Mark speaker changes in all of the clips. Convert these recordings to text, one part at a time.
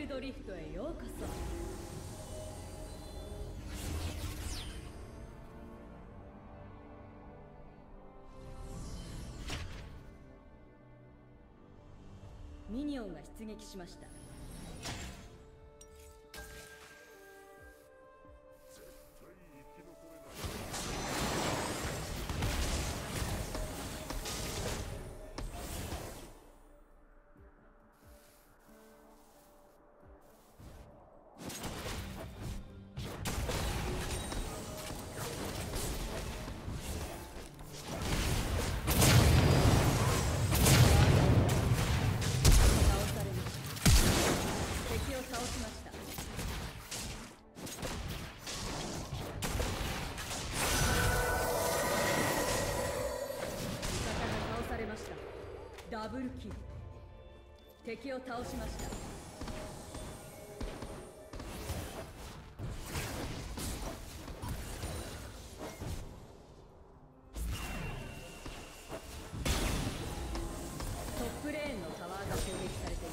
Speaker 1: ルドリフトへようこそ。ミニオンが出撃しました倒されました。ダブルキル敵を倒しました。トップレーンのタワーが攻撃されていま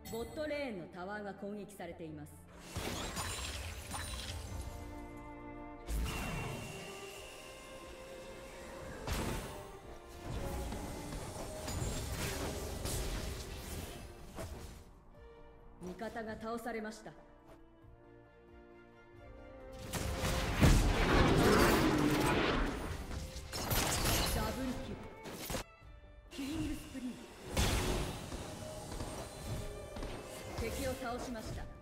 Speaker 1: す。ボットレーンのタワーが攻撃されています。倒されました。ダブルキル。キングスプリー敵を倒しました。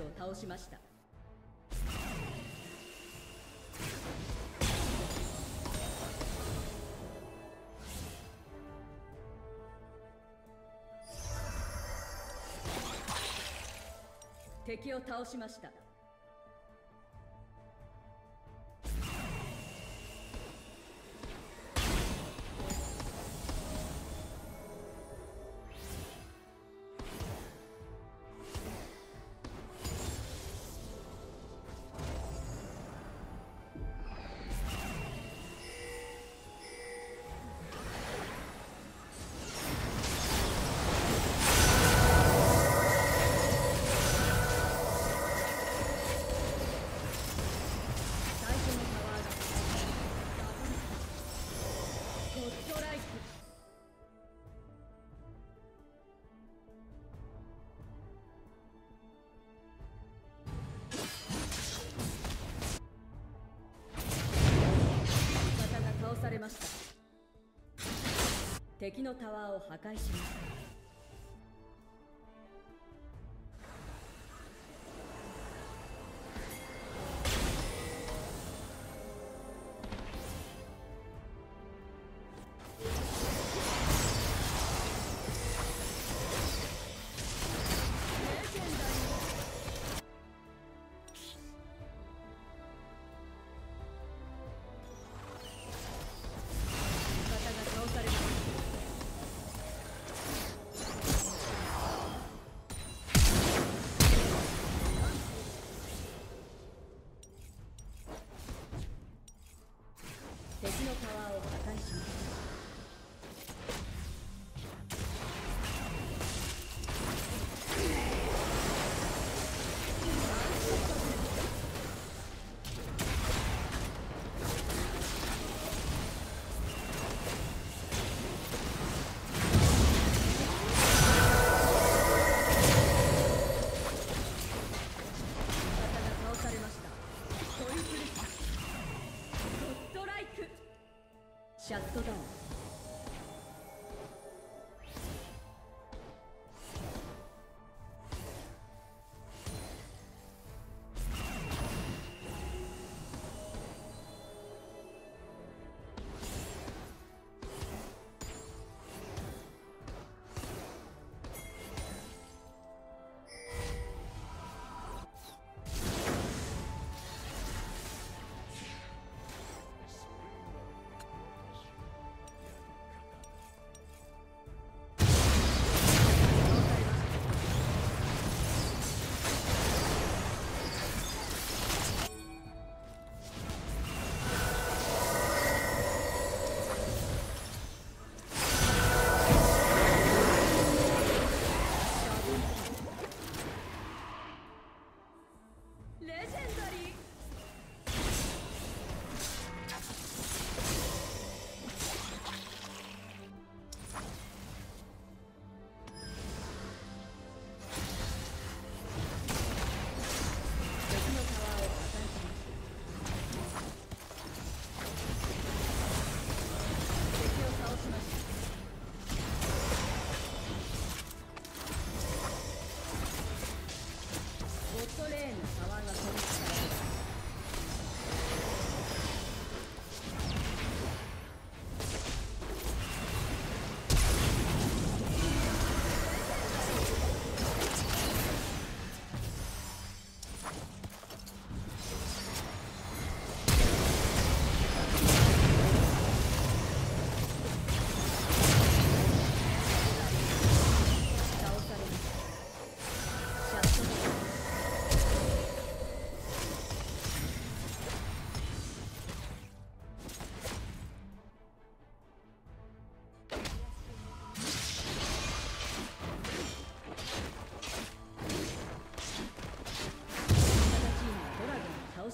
Speaker 1: ドを倒しました。敵を倒しました。敵のタワーを破壊します。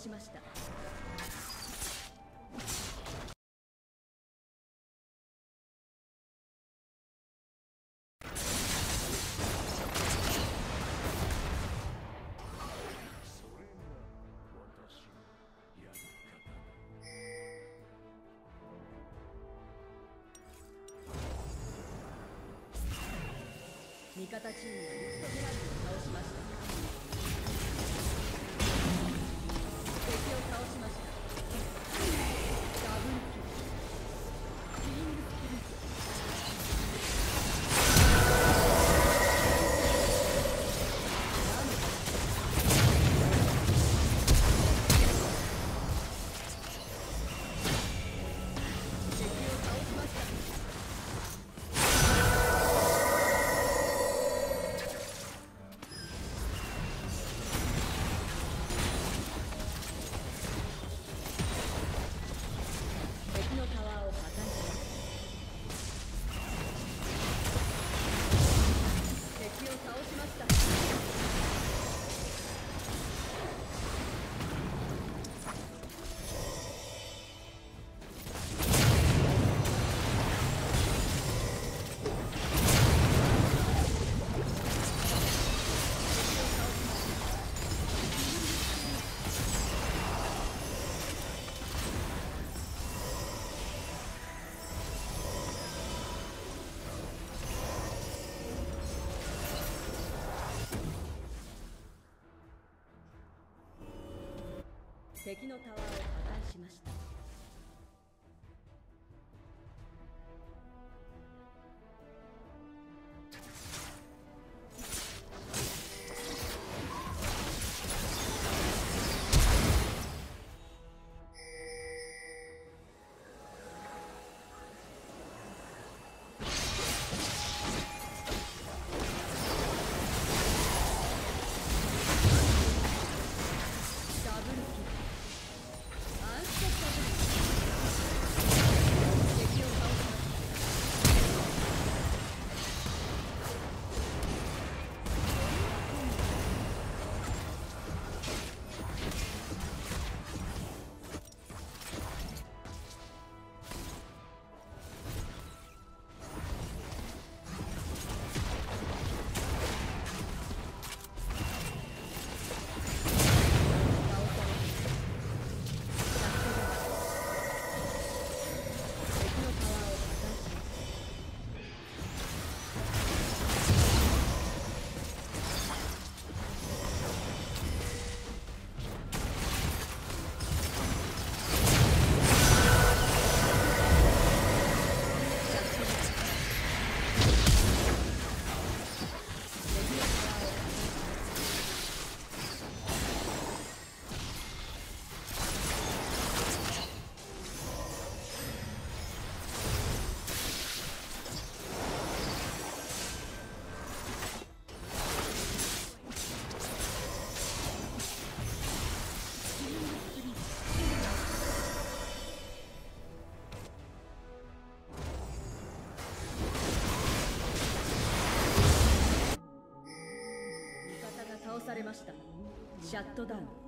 Speaker 1: しました。味方チーム敵のタワーを破壊しました。したシャットダウン。